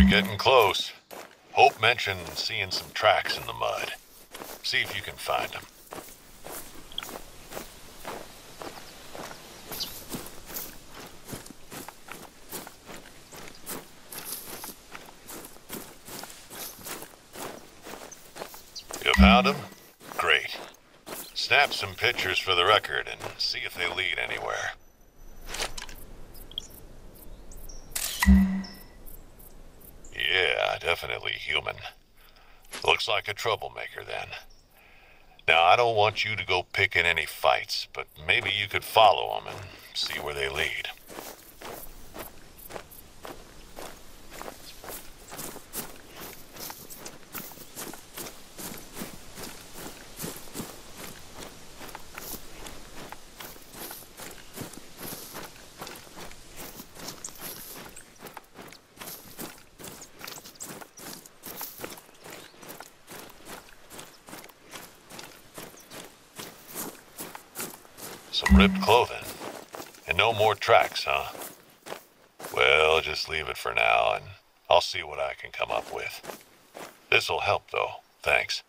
You're getting close. Hope mentioned seeing some tracks in the mud. See if you can find them. You found them? Great. Snap some pictures for the record and see if they lead anywhere. Definitely human. Looks like a troublemaker then. Now, I don't want you to go picking any fights, but maybe you could follow them and see where they lead. Some ripped clothing. And no more tracks, huh? Well, just leave it for now, and I'll see what I can come up with. This'll help, though. Thanks.